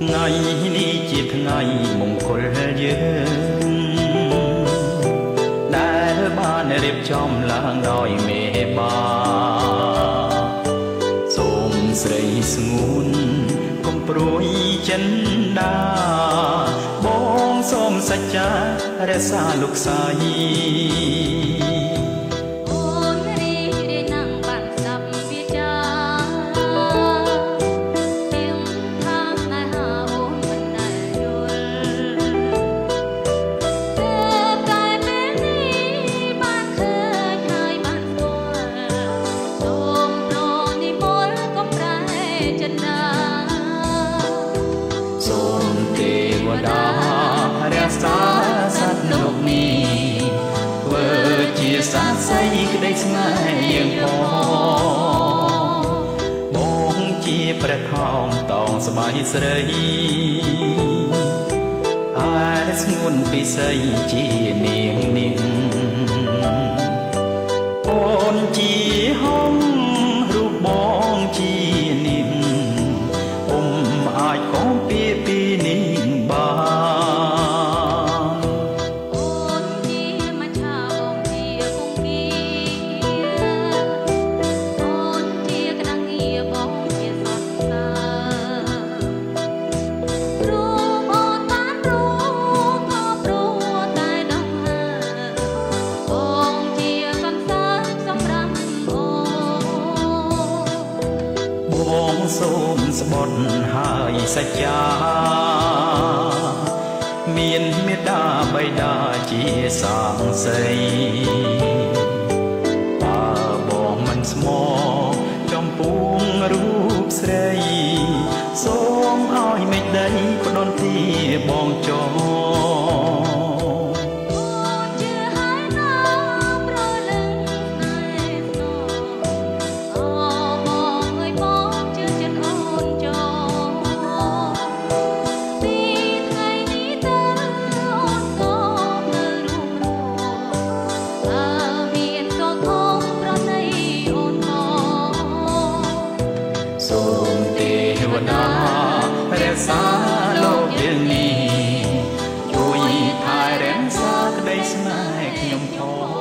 ថ្ងៃនេះជាថ្ងៃមង្គលយើងដែលបានរៀបចំឡើងដោយមេបាសូមស្រីស្ងួនកុំព្រួយចិនដាបងសូមសច្ចារក្សាលោកសាយ សាស័យក្តីស្នេហ៍យើងផងបងជាព្រះថោងតងស្បៃស្រីអាយស្ងួនពិសីជានាងនាងអូនជាហ ងសូមស្បត់ហើយសច្ចាមានមេត្តាបៃតាជាសាងសីបើ ទេវតារក្សាលោកយើងនេះជួយថែរក្សាក្តីស្នេហ៍ខ្ញុំផង